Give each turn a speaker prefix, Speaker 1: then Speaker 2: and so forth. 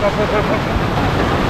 Speaker 1: Gracias.